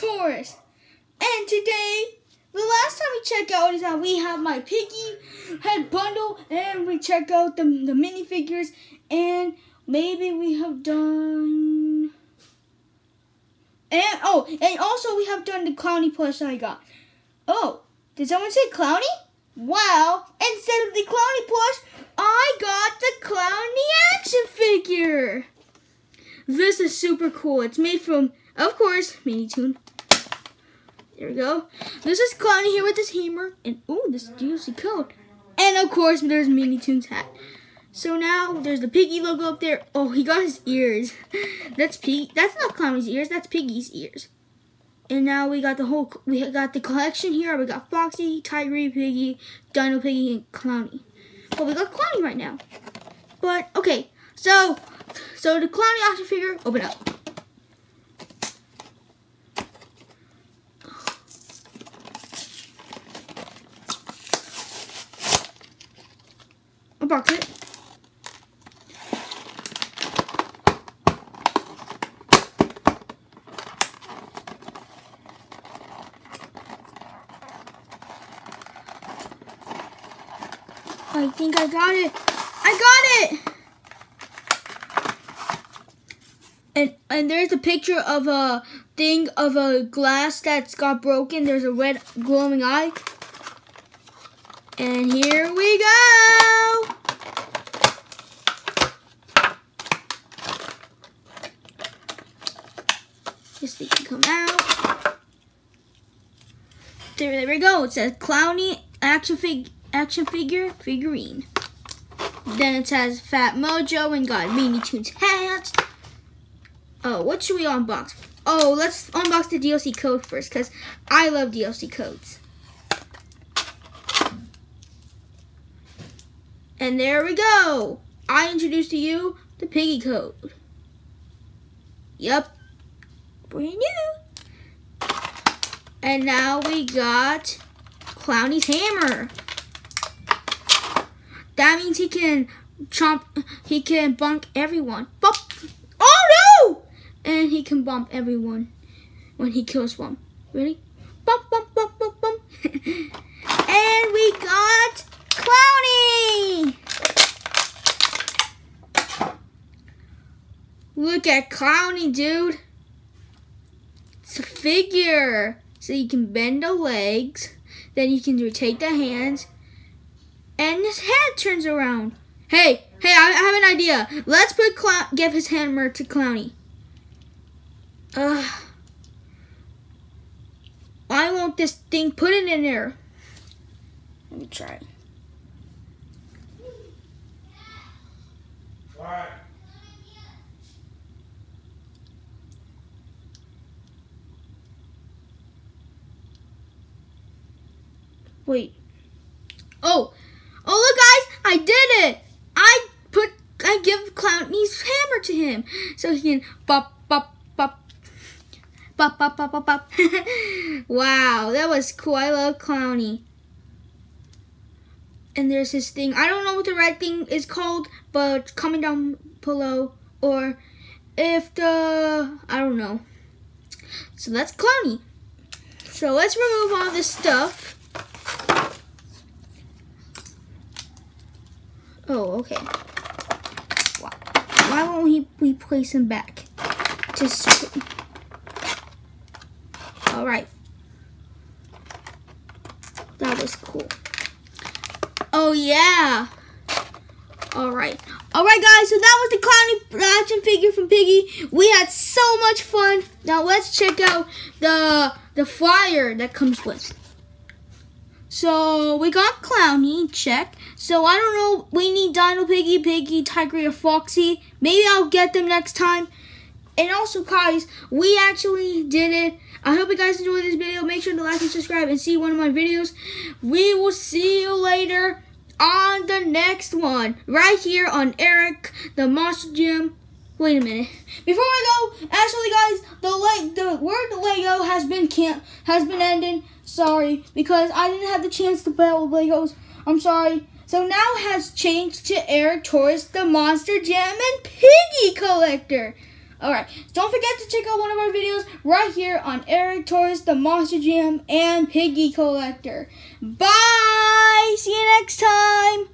Torres. And today, the last time we check out is that we have my piggy head bundle and we check out the, the minifigures and maybe we have done... And, oh, and also we have done the Clowny plush I got. Oh, did someone say Clowny? Well, instead of the Clowny plush, I got the Clowny action figure. This is super cool. It's made from, of course, Mini Toon. There we go. This is Clowny here with his hammer. And, oh, this DLC code. And, of course, there's Mini Toon's hat. So now there's the Piggy logo up there. Oh, he got his ears. that's Piggy. That's not Clowny's ears. That's Piggy's ears. And now we got the whole, we got the collection here. We got Foxy, Tigery, Piggy, Dino Piggy, and Clowny. Well, we got Clowny right now. But, okay. So, so the Clowny action figure, open up. Unbox it. I think I got it. I got it! And and there's a picture of a thing of a glass that's got broken. There's a red glowing eye. And here we go! This thing can come out. There, there we go. It says Clowny action fig action figure figurine. Then it says PhatMojo and got Mini Toon's hat. Oh, what should we unbox? Oh, let's unbox the DLC code first because I love DLC codes. And there we go. I introduce to you the Piggy code. Yep. Brand new. And now we got Clowny's hammer. That means he can chomp, he can bunk everyone. Bump. Oh no! And he can bump everyone when he kills one. Ready? Bump, bump, bump, bump, bump. and we got Clowny! Look at Clowny, dude. It's a figure. So you can bend the legs. Then you can rotate the hands and his head turns around. Hey, hey, I have an idea. Let's put Clown, give his hammer to Clowny. Ugh. Why won't this thing put it in there? Let me try. What? Wait. Oh, oh look guys, I did it. I put, I give Clowny's hammer to him. So he can bop, bop, bop, bop, bop, bop, bop, bop. wow, that was cool. I love Clowny. And there's this thing. I don't know what the red thing is called, but comment down below. Or if the, I don't know. So that's Clowny. So let's remove all this stuff. Oh, okay. Why, why won't he we place him back? Just all right. That was cool. Oh yeah. All right. All right, guys. So that was the clowny action figure from Piggy. We had so much fun. Now let's check out the the flyer that comes with. So we got Clowny, check. So I don't know, we need Dino Piggy, Piggy, Tigery, or Foxy. Maybe I'll get them next time. And also, guys, we actually did it. I hope you guys enjoyed this video. Make sure to like and subscribe and see one of my videos. We will see you later on the next one. Right here on Erick, the Monster Jam. Wait a minute. Before I go, actually, guys, the leg, the word Lego has been can has been ending sorry, because I didn't have the chance to battle Legos. I'm sorry. So now has changed to Air Torres, the Monster Jam and Piggy Collector. Alright, don't forget to check out one of our videos right here on Erick Torres, the Monster Jam, and Piggy Collector. Bye! See you next time!